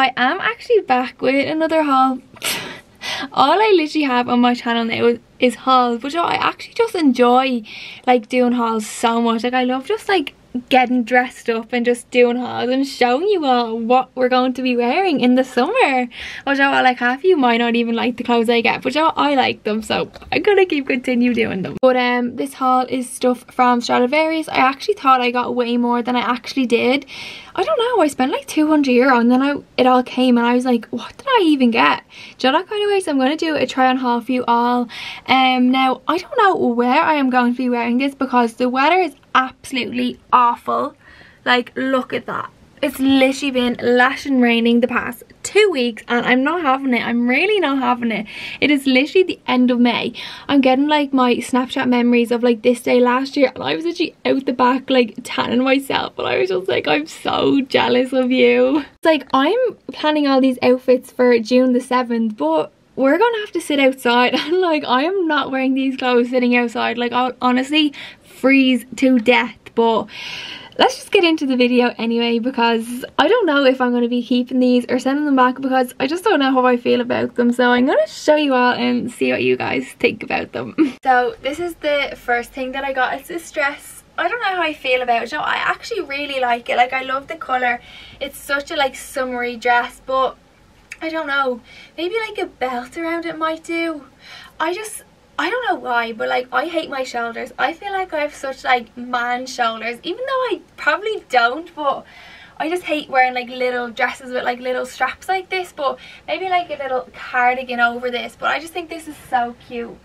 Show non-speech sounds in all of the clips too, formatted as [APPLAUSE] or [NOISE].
I am actually back with another haul. All I literally have on my channel now is, hauls, but you know, I actually just enjoy like doing hauls so much. Like I love just like getting dressed up and just doing hauls and showing you all what we're going to be wearing in the summer. Which I like half you might not even like the clothes I get, but you know, I like them, so I'm gonna keep continue doing them. But um, this haul is stuff from Stradivarius. I actually thought I got way more than I actually did. I don't know, I spent like 200 euro and then I, it all came and I was like, what did I even get? Do you know that kind of way? So I'm going to do a try on haul for you all. Um, now, I don't know where I am going to be wearing this because the weather is absolutely awful. Like, look at that. It's literally been lashing raining the past two weeks and I'm not having it. I'm really not having it. It is literally the end of May. I'm getting like my Snapchat memories of like this day last year and I was actually out the back like tanning myself and I was just like I'm so jealous of you. It's like I'm planning all these outfits for June the 7th but we're gonna have to sit outside [LAUGHS] and like I am not wearing these clothes sitting outside like I'll honestly freeze to death but let's just get into the video anyway because I don't know if I'm going to be keeping these or sending them back because I just don't know how I feel about them so I'm going to show you all and see what you guys think about them. [LAUGHS] so this is the first thing that I got. It's this dress. I don't know how I feel about it. No, I actually really like it. Like I love the colour. It's such a like summery dress but I don't know. Maybe like a belt around it might do. I just I don't know why, but like I hate my shoulders. I feel like I have such like man shoulders, even though I probably don't, but I just hate wearing like little dresses with like little straps like this, but maybe like a little cardigan over this. But I just think this is so cute.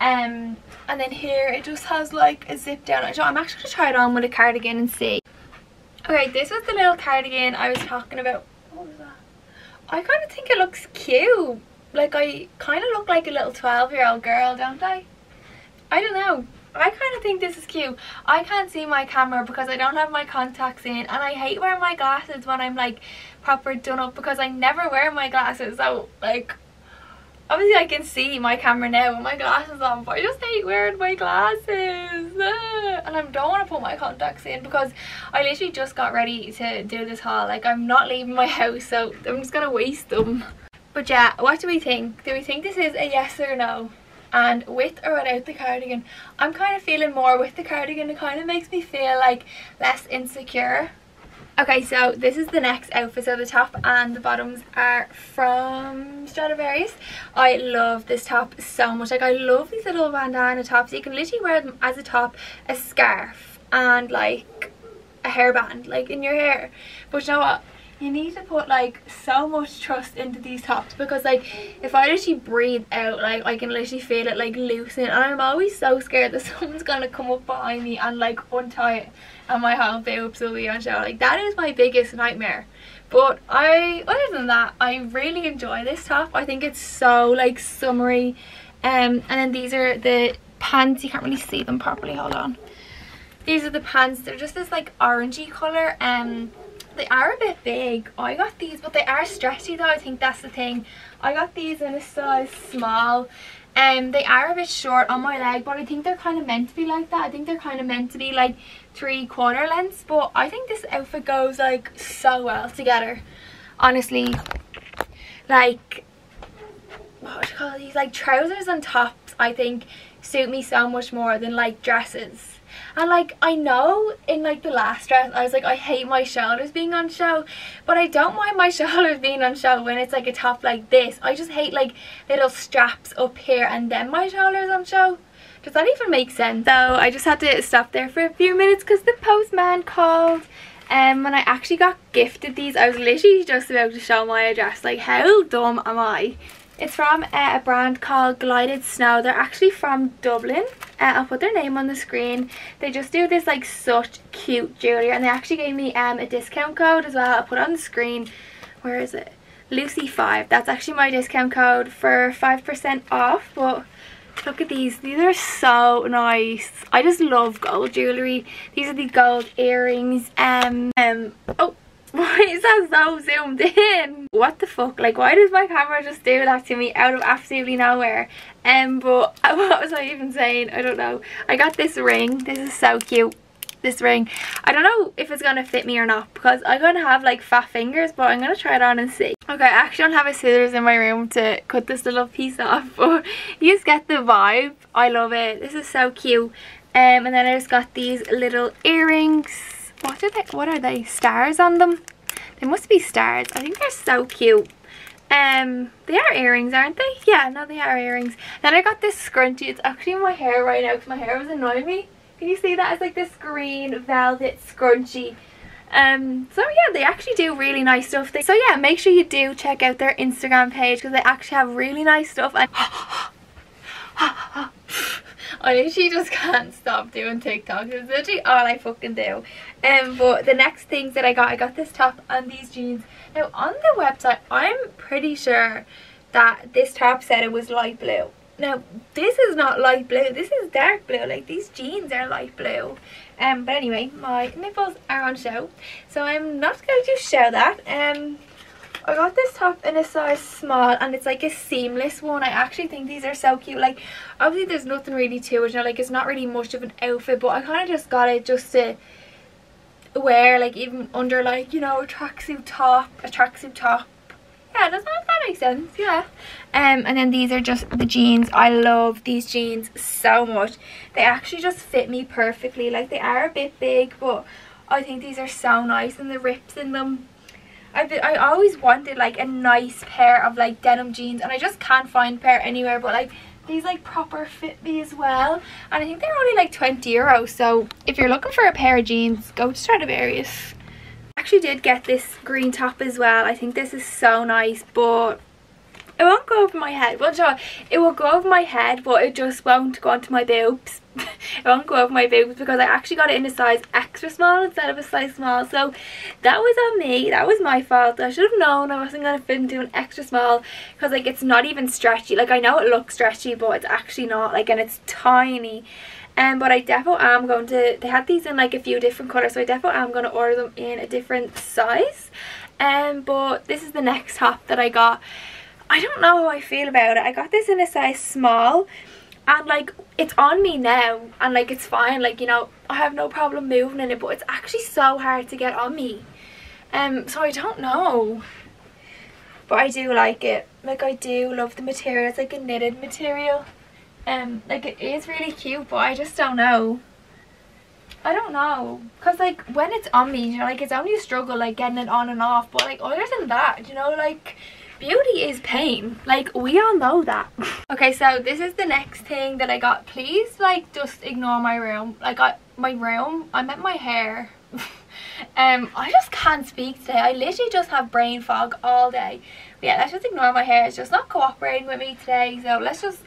Um, and then here it just has like a zip down. I'm actually gonna try it on with a cardigan and see. Okay, this was the little cardigan I was talking about. I kind of think it looks cute like I kind of look like a little 12 year old girl, don't I? I don't know. I kind of think this is cute. I can't see my camera because I don't have my contacts in and I hate wearing my glasses when I'm like proper done up because I never wear my glasses so like obviously I can see my camera now with my glasses on but I just hate wearing my glasses ah. and I don't want to put my contacts in because I literally just got ready to do this haul like I'm not leaving my house so I'm just gonna waste them. But yeah, what do we think? Do we think this is a yes or no? And with or without the cardigan, I'm kind of feeling more with the cardigan. It kind of makes me feel like less insecure. Okay, so this is the next outfit. So the top and the bottoms are from Stradivarius. I love this top so much. Like I love these little bandana tops. You can literally wear them as a top, a scarf, and like a hairband, like in your hair. But you know what? You need to put like so much trust into these tops because like if I literally breathe out like I can literally feel it like loosen and I'm always so scared that [LAUGHS] someone's gonna come up behind me and like untie it and my whole boobs will be on show. Like that is my biggest nightmare. But I other than that I really enjoy this top. I think it's so like summery. Um and then these are the pants. You can't really see them properly. Hold on. These are the pants. They're just this like orangey color um they are a bit big. I got these, but they are stretchy though. I think that's the thing. I got these in a size small. Um, they are a bit short on my leg, but I think they're kind of meant to be like that. I think they're kind of meant to be like three quarter lengths, but I think this outfit goes like so well together. Honestly, like, what would you call these? Like trousers and tops, I think suit me so much more than like dresses and like I know in like the last dress I was like I hate my shoulders being on show but I don't mind my [LAUGHS] shoulders being on show when it's like a top like this. I just hate like little straps up here and then my shoulders on show does that even make sense? So I just had to stop there for a few minutes because the postman called and um, when I actually got gifted these I was literally just about to show my address like how dumb am I it's from uh, a brand called Glided Snow. They're actually from Dublin. Uh, I'll put their name on the screen. They just do this like such cute jewellery and they actually gave me um, a discount code as well. I'll put it on the screen. Where is it? Lucy5. That's actually my discount code for 5% off. But look at these. These are so nice. I just love gold jewellery. These are the gold earrings. Um, um, oh, why is [LAUGHS] that so zoomed in? What the fuck? Like, why does my camera just do that to me out of absolutely nowhere? Um, but [LAUGHS] what was I even saying? I don't know. I got this ring. This is so cute. this ring. I don't know if it's going to fit me or not because I'm going to have like fat fingers but I'm going to try it on and see. Okay, I actually don't have a scissors in my room to cut this little piece off [LAUGHS] but you just get the vibe. I love it. This is so cute. Um, and then I just got these little earrings. What are they? What are they? Stars on them? They must be stars. I think they're so cute. Um, they are earrings, aren't they? Yeah, no, they are earrings. Then I got this scrunchie. It's actually in my hair right now because my hair was annoying me. Can you see that? It's like this green velvet scrunchie. Um, so yeah, they actually do really nice stuff. They, so yeah, make sure you do check out their Instagram page because they actually have really nice stuff. And [LAUGHS] I literally just can't stop doing TikToks. It's literally all I fucking do. Um, but the next things that I got, I got this top and these jeans. Now on the website, I'm pretty sure that this top said it was light blue. Now this is not light blue. This is dark blue. Like these jeans are light blue. Um, but anyway, my nipples are on show, so I'm not going to show that. Um, I got this top in a size small and it's like a seamless one. I actually think these are so cute. Like, obviously there's nothing really to it, you know, like it's not really much of an outfit, but I kind of just got it just to wear, like even under like, you know, a tracksuit top, a tracksuit top. Yeah, does that, that make sense? Yeah. Um, and then these are just the jeans. I love these jeans so much. They actually just fit me perfectly. Like, they are a bit big, but I think these are so nice and the rips in them I've I always wanted like a nice pair of like denim jeans and I just can't find a pair anywhere but like these like proper fit me as well and I think they're only like 20 euros so if you're looking for a pair of jeans go to Stradivarius. I actually did get this green top as well I think this is so nice but it won't go over my head. Well, it will go over my head, but it just won't go onto my boobs. [LAUGHS] it won't go over my boobs because I actually got it in a size extra small instead of a size small. So that was on me. That was my fault. I should have known I wasn't going to fit into an extra small because like it's not even stretchy. Like I know it looks stretchy, but it's actually not. Like and it's tiny. Um, but I definitely am going to, they had these in like a few different colours, so I definitely am going to order them in a different size. Um, but this is the next top that I got. I don't know how I feel about it. I got this in a size small and like it's on me now and like it's fine like you know I have no problem moving in it but it's actually so hard to get on me. Um so I don't know. But I do like it. Like I do love the material. It's like a knitted material. Um like it is really cute but I just don't know. I don't know. Because like when it's on me you know like it's only a struggle like getting it on and off. But like other than that you know like beauty is pain. Like we all know that. [LAUGHS] Okay so this is the next thing that i got. Please like just ignore my room like i my room i meant my hair. [LAUGHS] Um i just can't speak today. I literally just have brain fog all day. But yeah let's just ignore my hair. It's just not cooperating with me today. So let's just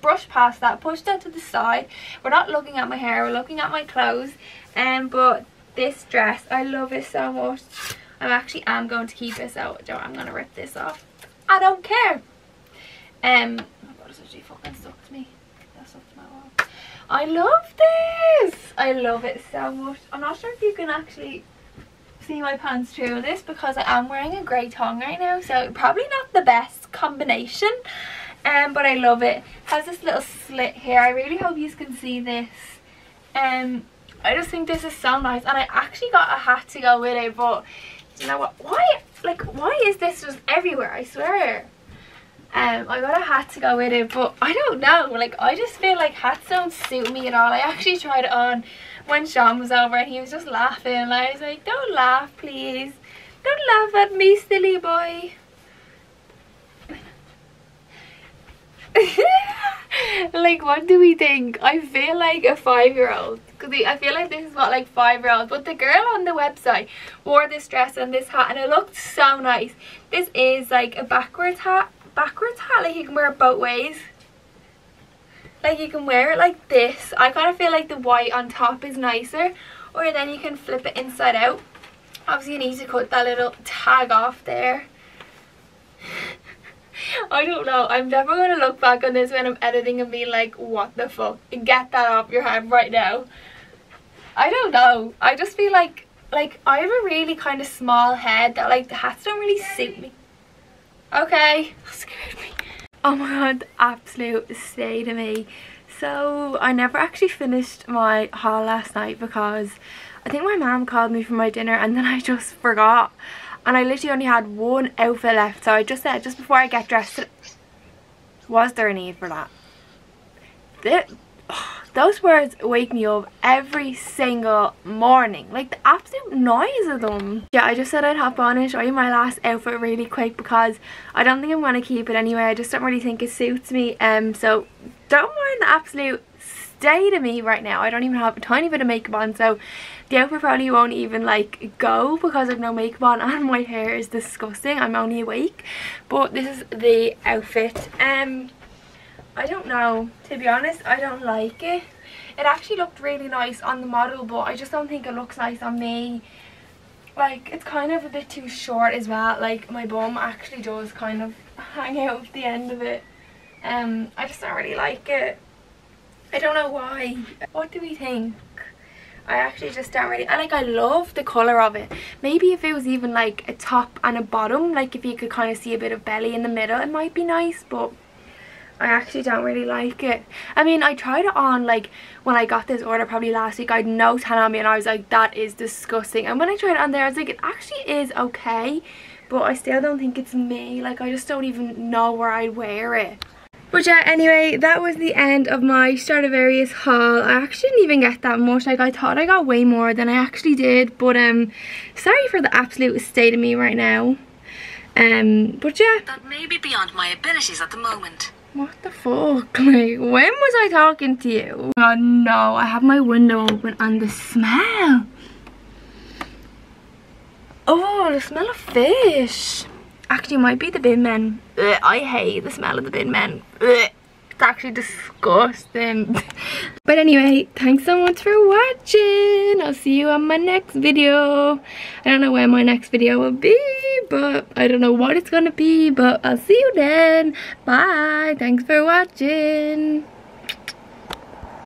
brush past that. Push that to the side. We're not looking at my hair. We're looking at my clothes. Um but this dress i love it so much. I actually am going to keep it. So i'm gonna rip this off I don't care. Um, oh god, it's actually fucking me. My wall. I love this. I love it so much. I'm not sure if you can actually see my pants through this because I am wearing a grey tongue right now. So probably not the best combination. Um, but I love it has this little slit here. I really hope you can see this. Um, I just think this is so nice. And I actually got a hat to go with it. But you know what? Why like why is this just everywhere? I swear. Um I got a hat to go with it but I don't know. Like I just feel like hats don't suit me at all. I actually tried it on when Sean was over and he was just laughing. And I was like don't laugh please. Don't laugh at me silly boy [LAUGHS] [LAUGHS] like what do we think? I feel like a five-year-old. Because I feel like this is what like five year olds but the girl on the website wore this dress and this hat and it looked so nice. This is like a backwards hat backwards hat like you can wear it both ways. Like you can wear it like this. I kind of feel like the white on top is nicer or then you can flip it inside out. Obviously you need to cut that little tag off there I don't know. I'm never going to look back on this when I'm editing and be like, what the fuck? Get that off your head right now. I don't know. I just feel like, like, I have a really kind of small head that, like, the hats don't really suit me. Okay. That [LAUGHS] scared me. Oh my god, absolute state to me. so I never actually finished my haul last night because I think my mom called me for my dinner and then I just forgot and I literally only had one outfit left so I just said just before I get dressed was there a need for that? [SIGHS] those words wake me up every single morning like the absolute noise of them. Yeah i just said i'd hop on and show you my last outfit really quick because i don't think i'm going to keep it anyway. I just don't really think it suits me um so don't mind the absolute state of me right now. I don't even have a tiny bit of makeup on so the outfit probably won't even like go because I've no makeup on [LAUGHS] and my hair is disgusting I'm only awake but this is the outfit um I don't know. To be honest, I don't like it. It actually looked really nice on the model, but I just don't think it looks nice on me. Like, it's kind of a bit too short as well. Like, my bum actually does kind of [LAUGHS] hang out at the end of it. Um, I just don't really like it. I don't know why. What do we think? I actually just don't really, I like I love the colour of it. Maybe if it was even like a top and a bottom, like if you could kind of see a bit of belly in the middle, it might be nice, but I actually don't really like it. I mean, I tried it on like when I got this order probably last week. I had no tan on me and I was like, that is disgusting. And when I tried it on there, I was like, it actually is okay. But I still don't think it's me. Like, I just don't even know where I'd wear it. But yeah, anyway, that was the end of my Stradivarius haul. I actually didn't even get that much. Like, I thought I got way more than I actually did. But, um, sorry for the absolute state of me right now. Um, but yeah. That may be beyond my abilities at the moment. What the fuck? [LAUGHS] Like, when was I talking to you? Oh no, I have my window open and the smell. Oh, the smell of fish. Actually, might be the bin men. Ugh, I hate the smell of the bin men. Ugh. It's actually disgusting. [LAUGHS] but anyway, thanks so much for watching. I'll see you on my next video. I don't know where my next video will be, but I don't know what it's gonna be, but I'll see you then. Bye. Thanks for watching.